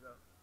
though.